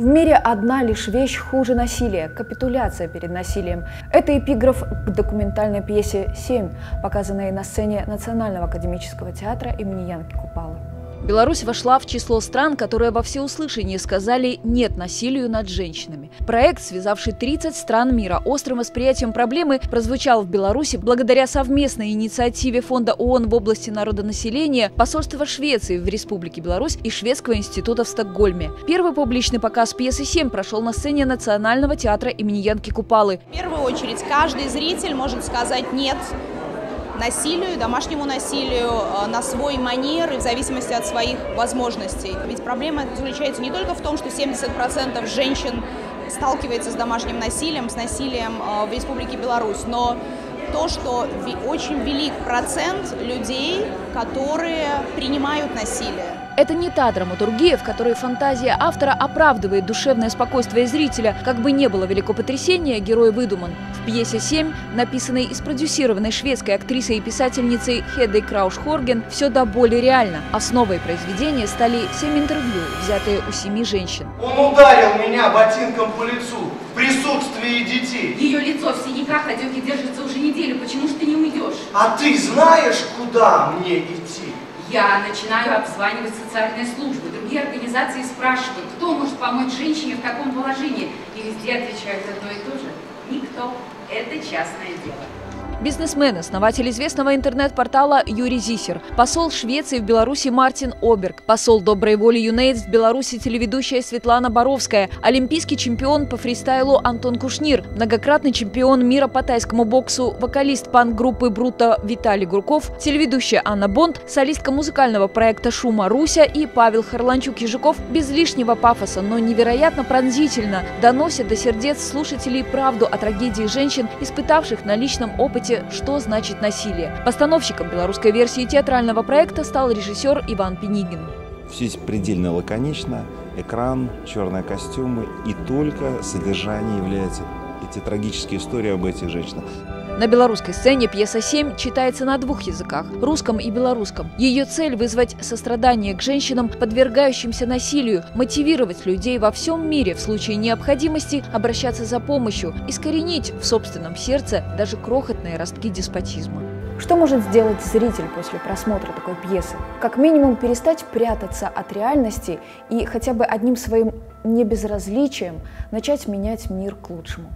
В мире одна лишь вещь хуже насилия – капитуляция перед насилием. Это эпиграф к документальной пьесе «Семь», показанной на сцене Национального академического театра имени Янки Купалы. Беларусь вошла в число стран, которые во всеуслышание сказали «нет насилию над женщинами». Проект, связавший 30 стран мира острым восприятием проблемы, прозвучал в Беларуси благодаря совместной инициативе Фонда ООН в области народонаселения, посольства Швеции в Республике Беларусь и Шведского института в Стокгольме. Первый публичный показ пьесы «Семь» прошел на сцене Национального театра имени Янки Купалы. В первую очередь, каждый зритель может сказать «нет» насилию, домашнему насилию э, на свой манер и в зависимости от своих возможностей. Ведь проблема заключается не только в том, что 70% женщин сталкивается с домашним насилием, с насилием э, в Республике Беларусь, но то, что очень велик процент людей, которые принимают насилие. Это не та драматургия, в которой фантазия автора оправдывает душевное спокойствие зрителя. Как бы не было велико потрясения, герой выдуман. В пьесе «Семь», написанной и спродюсированной шведской актрисой и писательницей Хедой Крауш-Хорген, все до боли реально. Основой произведения стали семь интервью, взятые у семи женщин. Он ударил меня ботинком по лицу присутствии детей. Ее лицо в синяках, отеки держится уже неделю. Почему же ты не уйдешь? А ты знаешь, куда мне идти? Я начинаю обзванивать социальные службы, другие организации спрашивают, кто может помочь женщине в таком положении. И везде отвечают одно и то же. Никто. Это частное дело. Бизнесмен, основатель известного интернет-портала Юрий Зисер, посол Швеции в Беларуси Мартин Оберг, посол доброй воли ЮНЕЙДС в Беларуси телеведущая Светлана Боровская, олимпийский чемпион по фристайлу Антон Кушнир, многократный чемпион мира по тайскому боксу, вокалист панк-группы Брута Виталий Гурков, телеведущая Анна Бонд, солистка музыкального проекта «Шума Руся» и Павел Харланчук-Ежиков. Без лишнего пафоса, но невероятно пронзительно доносят до сердец слушателей правду о трагедии женщин, испытавших на личном опыте сути, что значит насилие. Постановщиком белорусской версии театрального проекта стал режиссер Иван Пенигин. Все предельно лаконично, экран, черные костюмы и только содержание является эти трагические истории об этих женщинах. На белорусской сцене пьеса «Семь» читается на двух языках – русском и белорусском. Ее цель – вызвать сострадание к женщинам, подвергающимся насилию, мотивировать людей во всем мире в случае необходимости обращаться за помощью, искоренить в собственном сердце даже крохотные ростки деспотизма. Что может сделать зритель после просмотра такой пьесы? Как минимум перестать прятаться от реальности и хотя бы одним своим небезразличием начать менять мир к лучшему.